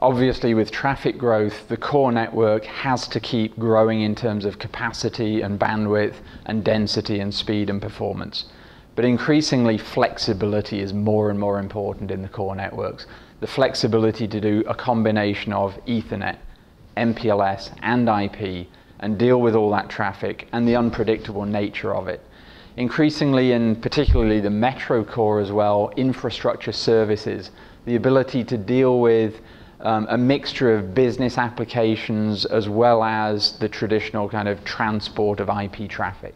Obviously, with traffic growth, the core network has to keep growing in terms of capacity and bandwidth and density and speed and performance. But increasingly, flexibility is more and more important in the core networks. The flexibility to do a combination of Ethernet, MPLS, and IP, and deal with all that traffic and the unpredictable nature of it. Increasingly, and particularly the metro core as well, infrastructure services, the ability to deal with um, a mixture of business applications as well as the traditional kind of transport of IP traffic.